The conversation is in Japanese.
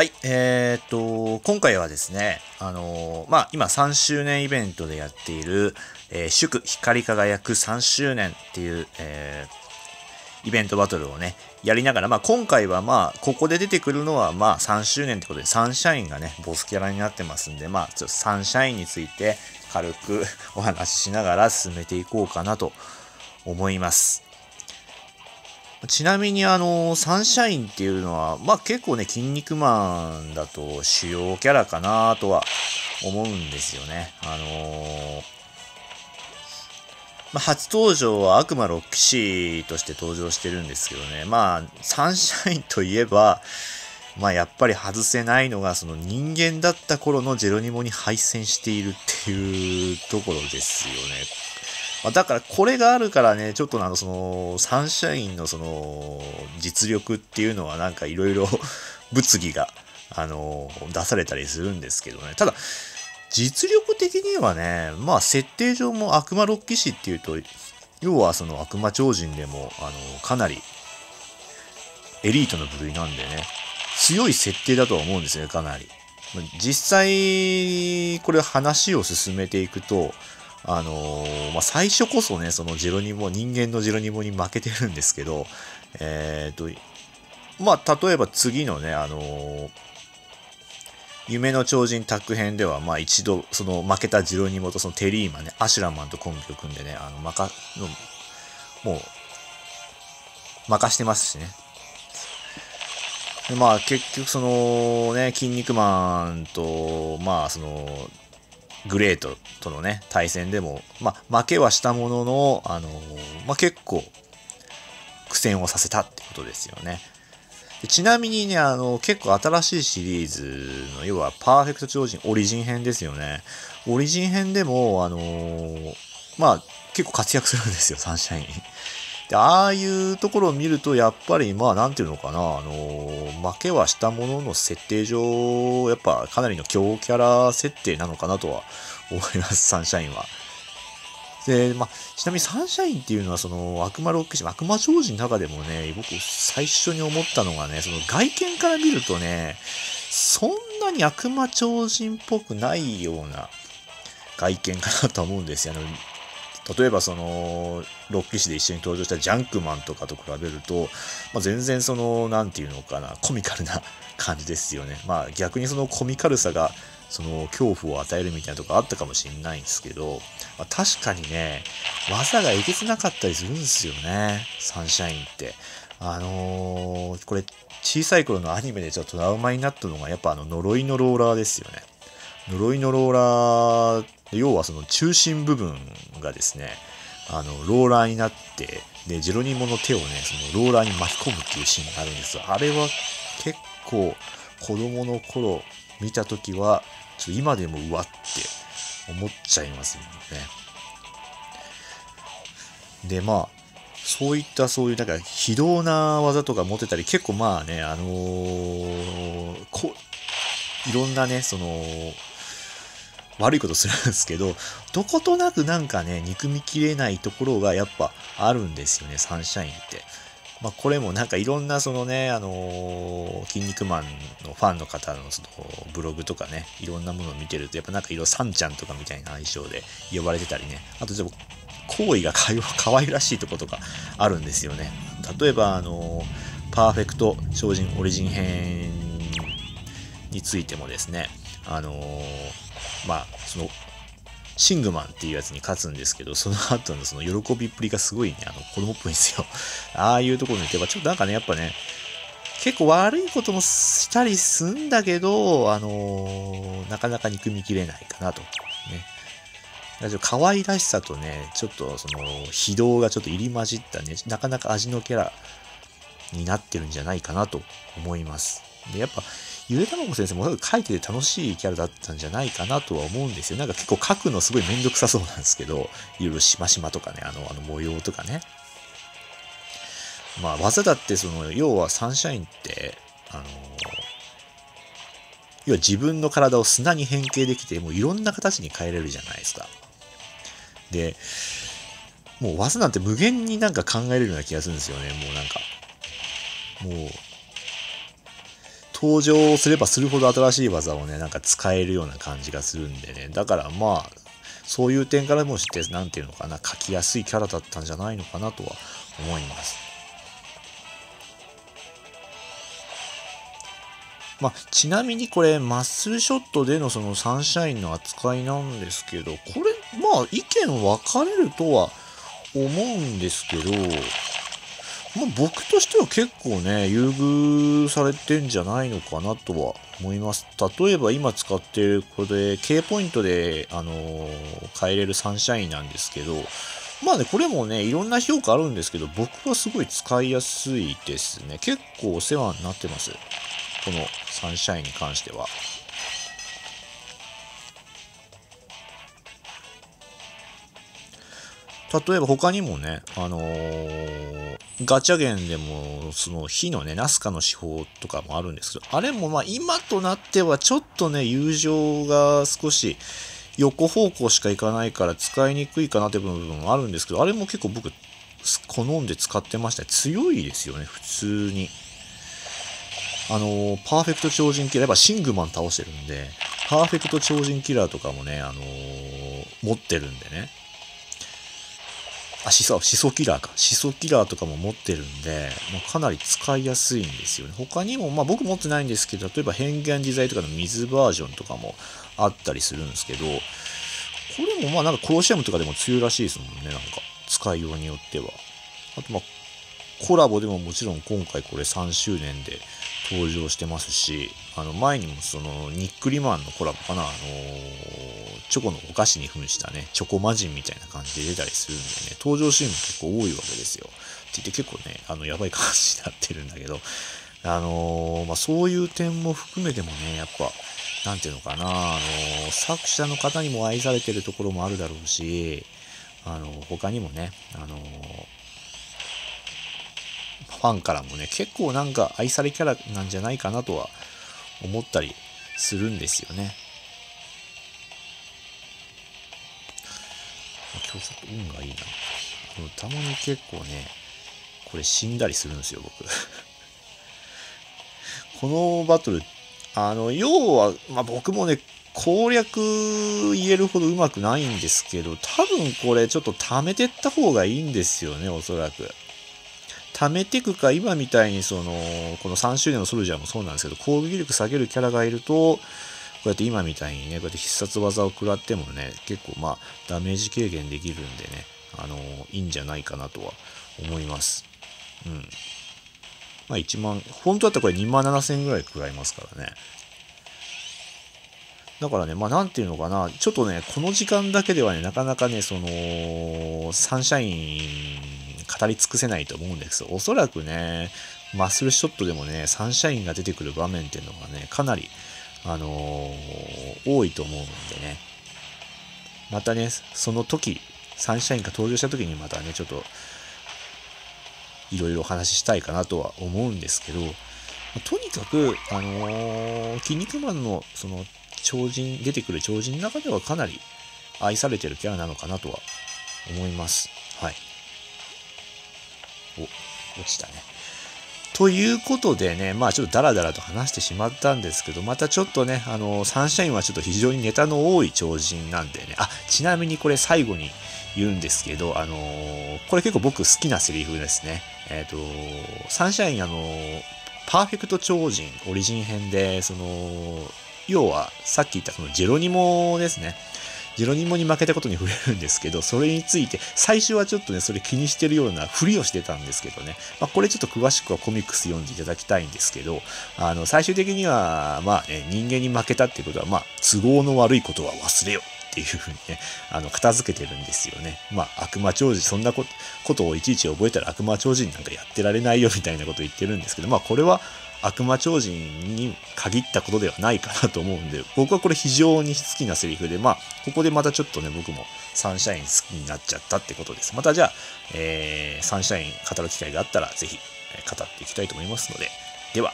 はい、えーっと、今回はですね、あのーまあ、今3周年イベントでやっている、えー祝光り輝く3周年っていう、えイベントバトルをね、やりながら、まあ、今回はまあ、ここで出てくるのはまあ、3周年ってことで、サンシャインがね、ボスキャラになってますんで、まあ、ちょっとサンシャインについて軽くお話ししながら進めていこうかなと思います。ちなみにあの、サンシャインっていうのは、まあ結構ね、筋肉マンだと主要キャラかなとは思うんですよね。あのーまあ、初登場は悪魔ロッキシーとして登場してるんですけどね。まあ、サンシャインといえば、まあやっぱり外せないのが、その人間だった頃のジェロニモに敗戦しているっていうところですよね。まあ、だからこれがあるからね、ちょっとあの、その、サンシャインのその、実力っていうのはなんかいろいろ 物議が、あの、出されたりするんですけどね。ただ、実力的にはね、まあ設定上も悪魔ロッキ士っていうと、要はその悪魔超人でも、あの、かなりエリートの部類なんでね、強い設定だとは思うんですね、かなり。実際、これ話を進めていくと、あのーまあ、最初こそね、そのジロニモ、人間のジロニモに負けてるんですけど、えっ、と、まあ、例えば次のね、あのー夢の超人タッグ編では、まあ一度、その負けたジロニモとそのテリーマンね、アシュラマンとコンビを組んでね、あの、まか、もう、任してますしね。まあ結局そのね、筋肉マンと、まあその、グレートとのね、対戦でも、まあ負けはしたものの、あの、まあ結構、苦戦をさせたってことですよね。ちなみにね、あの、結構新しいシリーズの、要は、パーフェクト超人オリジン編ですよね。オリジン編でも、あのーまあ、結構活躍するんですよ、サンシャイン。で、ああいうところを見ると、やっぱり、まあ、なんていうのかな、あの負けはしたものの設定上、やっぱかなりの強キャラ設定なのかなとは思います、サンシャインは。で、まあ、ちなみにサンシャインっていうのは、その、悪魔ロックシ悪魔超人の中でもね、僕、最初に思ったのがね、その、外見から見るとね、そんなに悪魔超人っぽくないような外見かなと思うんですよ。あの例えばそのロッキー誌で一緒に登場したジャンクマンとかと比べると、まあ、全然その何て言うのかなコミカルな感じですよね。まあ逆にそのコミカルさがその恐怖を与えるみたいなとこあったかもしれないんですけど、まあ、確かにね技がえげつなかったりするんですよねサンシャインって。あのーこれ小さい頃のアニメでちょっとトラウマになったのがやっぱあの呪いのローラーですよね。呪いのローラー要はその中心部分がですねあのローラーになってでジェロニモの手をねそのローラーに巻き込むっていうシーンがあるんです。よあれは結構子供の頃見た時はちょっと今でもうわって思っちゃいますもんね。でまあそういったそういうなんか非道な技とか持ってたり結構まあねあのーこいろんなねその悪いことするんですけど、どことなくなんかね、憎みきれないところがやっぱあるんですよね、サンシャインって。まあこれもなんかいろんなそのね、あのー筋肉マンのファンの方のそのブログとかね、いろんなものを見てると、やっぱなんかいろいろサンちゃんとかみたいな愛称で呼ばれてたりね、あとでも行為がかよ可愛らしいとことかあるんですよね。例えば、あのーパーフェクト超人オリジン編についてもですね、あのーまあ、その、シングマンっていうやつに勝つんですけど、その後のその喜びっぷりがすごいね、あの、子供っぽいんですよ。ああいうところに行けば、ちょっとなんかね、やっぱね、結構悪いこともしたりすんだけど、あのーなかなか憎みきれないかなと。ね。だか可愛らしさとね、ちょっとその、非道がちょっと入り混じったね、なかなか味のキャラになってるんじゃないかなと思います。で、やっぱ、ゆでたまご先生も書いてて楽しいキャラだったんじゃないかなとは思うんですよ。なんか結構書くのすごいめんどくさそうなんですけど、いろいろしましまとかね、あの、あの模様とかね。まあ、技だってその、要はサンシャインって、あの、要は自分の体を砂に変形できて、もういろんな形に変えれるじゃないですか。で、もう技なんて無限になんか考えれるような気がするんですよね。もうなんか、もう、登場すればするほど新しい技をね、なんか使えるような感じがするんでね。だからまあ、そういう点からもして、なんていうのかな、書きやすいキャラだったんじゃないのかなとは思います。まあ、ちなみにこれ、マッスルショットでのそのサンシャインの扱いなんですけど、これ、まあ、意見分かれるとは思うんですけど、まあ、僕としては結構ね、優遇されてんじゃないのかなとは思います。例えば今使ってるこれ、K ポイントで、あのー、変えれるサンシャインなんですけど、まあね、これもね、いろんな評価あるんですけど、僕はすごい使いやすいですね。結構お世話になってます。このサンシャインに関しては。例えば他にもね、あのー、ガチャゲンでも、その火のね、ナスカの手法とかもあるんですけど、あれもまあ今となってはちょっとね、友情が少し横方向しか行かないから使いにくいかなって部分もあるんですけど、あれも結構僕好んで使ってました強いですよね、普通に。あの、パーフェクト超人キラー、やっぱシングマン倒してるんで、パーフェクト超人キラーとかもね、あのー、持ってるんでね。あ、シソ、シソキラーか。シソキラーとかも持ってるんで、まあ、かなり使いやすいんですよね。他にも、まあ僕持ってないんですけど、例えば変幻自在とかの水バージョンとかもあったりするんですけど、これもまあなんかコロシアムとかでも強いらしいですもんね、なんか。使いようによっては。あとまあ、コラボでももちろん今回これ3周年で登場してますし、あの前にもそのニックリマンのコラボかな、あのー、チョコのお菓子に扮したね、チョコマジンみたいな感じで出たりするんでね、登場シーンも結構多いわけですよ。って言って結構ね、あの、やばい感じになってるんだけど、あのー、まあ、そういう点も含めてもね、やっぱ、なんていうのかな、あのー、作者の方にも愛されてるところもあるだろうし、あの他にもね、あのファンからもね、結構なんか愛されキャラなんじゃないかなとは思ったりするんですよね。今日ちょっと運がいいな。たまに結構ね、これ死んだりするんですよ、僕。このバトル、あの、要は、まあ、僕もね、攻略言えるほど上手くないんですけど、多分これちょっと貯めてった方がいいんですよね、おそらく。貯めていくか、今みたいにその、この3周年のソルジャーもそうなんですけど、攻撃力下げるキャラがいると、こうやって今みたいにね、こうやって必殺技を食らってもね、結構まあ、ダメージ軽減できるんでね、あのいいんじゃないかなとは思います。うん。まあ1万、本当だったらこれ2万7000ぐらい食らいますからね。だからね、まあなんていうのかな、ちょっとね、この時間だけではね、なかなかね、その、サンシャイン語り尽くせないと思うんですおそらくね、マッスルショットでもね、サンシャインが出てくる場面っていうのがね、かなり、あのー、多いと思うんでね、またね、その時、サンシャインが登場した時にまたね、ちょっと、いろいろお話ししたいかなとは思うんですけど、とにかく、あのー、筋肉マンの、その、超人、出てくる超人の中ではかなり愛されてるキャラなのかなとは思います。はい。お、落ちたね。ということでね、まあちょっとダラダラと話してしまったんですけど、またちょっとね、あの、サンシャインはちょっと非常にネタの多い超人なんでね、あ、ちなみにこれ最後に言うんですけど、あのこれ結構僕好きなセリフですね。えっ、ー、と、サンシャインあのパーフェクト超人オリジン編で、その、要はさっき言ったそのジェロニモですね。ジェロニモに負けたことに触れるんですけど、それについて、最初はちょっとね、それ気にしてるようなふりをしてたんですけどね、まあ、これちょっと詳しくはコミックス読んでいただきたいんですけど、あの、最終的には、まあ、ね、人間に負けたっていうことは、まあ、都合の悪いことは忘れよう。っていうふうにね、あの、片付けてるんですよね。まあ、悪魔超人、そんなことをいちいち覚えたら悪魔超人なんかやってられないよみたいなことを言ってるんですけど、まあ、これは、悪魔超人に限ったことではないかなと思うんで、僕はこれ非常に好きなセリフで、まあ、ここでまたちょっとね、僕もサンシャイン好きになっちゃったってことです。またじゃあ、えー、サンシャイン語る機会があったら、ぜひ語っていきたいと思いますので、では、